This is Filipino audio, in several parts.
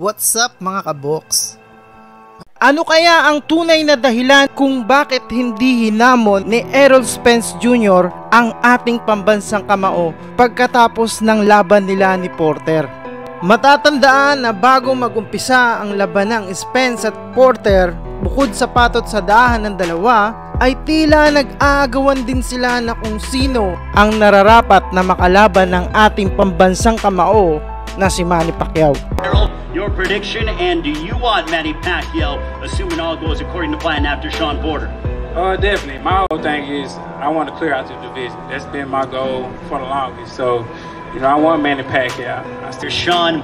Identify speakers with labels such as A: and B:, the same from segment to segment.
A: What's up mga kaboks? Ano kaya ang tunay na dahilan kung bakit hindi hinamon ni Errol Spence Jr. ang ating pambansang kamao pagkatapos ng laban nila ni Porter? Matatandaan na bago magumpisa ang laban ng Spence at Porter, bukod sa patot sa dahan ng dalawa, ay tila nag-aagawan din sila na kung sino ang nararapat na makalaban ng ating pambansang kamao na si Manny Pacquiao.
B: your prediction, and do you want Manny Pacquiao, assuming all goes according to plan after Sean Porter?
C: Uh, definitely. My whole thing is I want to clear out the division. That's been my goal for the longest. So, you know, I want Manny Pacquiao. I still
B: Sean.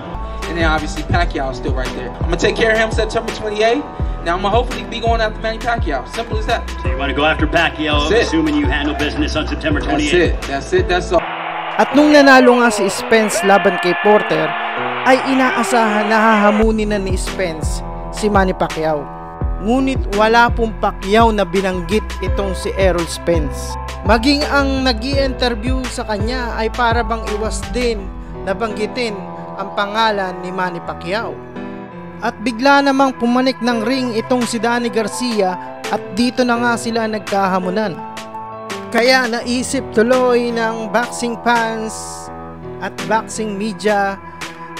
D: And then obviously Pacquiao is still right there. I'm gonna take care of him September 28th. Now I'm gonna hopefully be going after Manny Pacquiao. Simple as that.
B: So you want to go after Pacquiao,
D: That's it.
B: assuming you handle business on September 28th?
D: That's it. That's it. That's all.
A: At nung nanalo nga si Spence laban kay Porter, ay inaasahan na hahamunin na ni Spence si Manny Pacquiao. Ngunit wala pong Pacquiao na binanggit itong si Errol Spence. Maging ang nag interview sa kanya ay para bang iwas din na banggitin ang pangalan ni Manny Pacquiao. At bigla namang pumanik ng ring itong si Danny Garcia at dito na nga sila nagkahamunan. Kaya naisip tuloy ng boxing fans at boxing media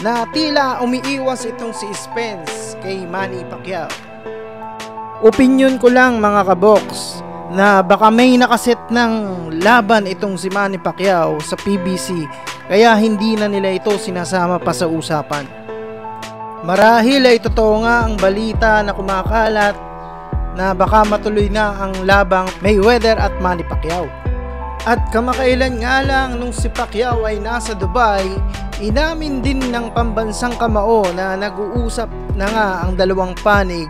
A: na tila umiiwas itong si Spence kay Manny Pacquiao. Opinion ko lang mga kabox na baka may nakaset ng laban itong si Manny Pacquiao sa PBC kaya hindi na nila ito sinasama pa sa usapan. Marahil ay totoo nga ang balita na kumakalat na baka matuloy na ang labang Mayweather at Manny Pacquiao. At kamakailan nga lang nung si Pacquiao ay nasa Dubai, inamin din ng pambansang kamao na nag-uusap na nga ang dalawang panig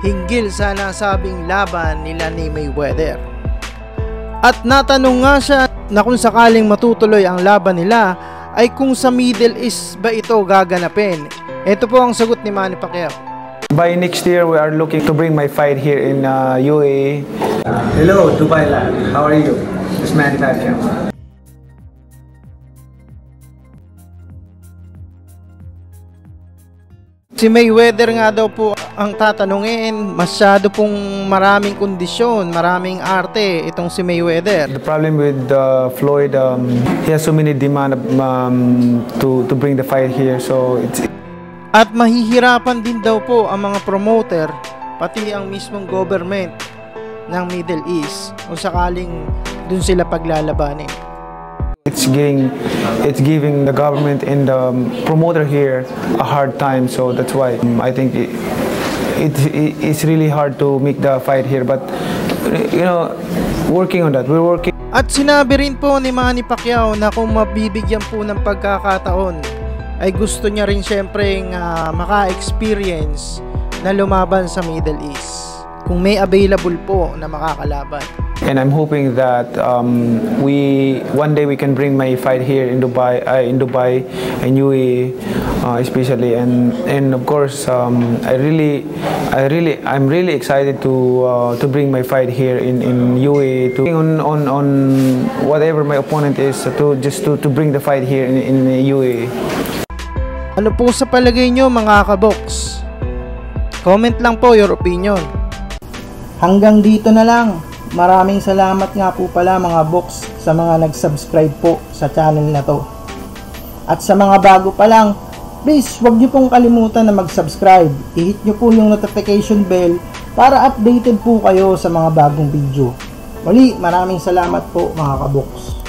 A: hinggil sa nasabing laban nila ni Mayweather. At natanong nga siya na kung sakaling matutuloy ang laban nila ay kung sa Middle East ba ito gaganapin. Ito po ang sagot ni Manny Pacquiao.
E: By next year, we are looking to bring my fight here in uh, UAE.
F: Hello, Dubai Lab. How are you? This man Pacquiao.
A: Si Mayweather nga daw po ang tatanungin, masyado pong maraming kondisyon, maraming arte itong si Mayweather.
E: The problem with uh, Floyd, um, he has so many demand um, to to bring the fight here. So it's
A: At mahihirapan din daw po ang mga promoter, pati ang mismong government ng Middle East kung sakaling dun sila paglalabanin.
E: it's giving it's giving the government and the promoter here a hard time. So that's why um, I think it, it, it's really hard to make the fight here. But you know, working on that, we're working.
A: At sinabi rin po ni Manny Pacquiao na kung mabibigyan po ng pagkakataon ay gusto niya rin syempre uh, maka-experience na lumaban sa Middle East kung may available po na makakalaban.
E: And I'm hoping that um, we one day we can bring my fight here in Dubai, uh, in Dubai and UAE, uh, especially. And and of course, um, I really, I really, I'm really excited to uh, to bring my fight here in in UAE. To on on on whatever my opponent is, to just to to bring the fight here in in UAE.
A: Ano po sa palagay nyo mga kabox? Comment lang po your opinion. Hanggang dito na lang. Maraming salamat nga po pala mga box sa mga nag-subscribe po sa channel na to. At sa mga bago pa lang, please huwag niyo pong kalimutan na mag-subscribe. I-hit niyo po yung notification bell para updated po kayo sa mga bagong video. Muli, maraming salamat po mga kabox.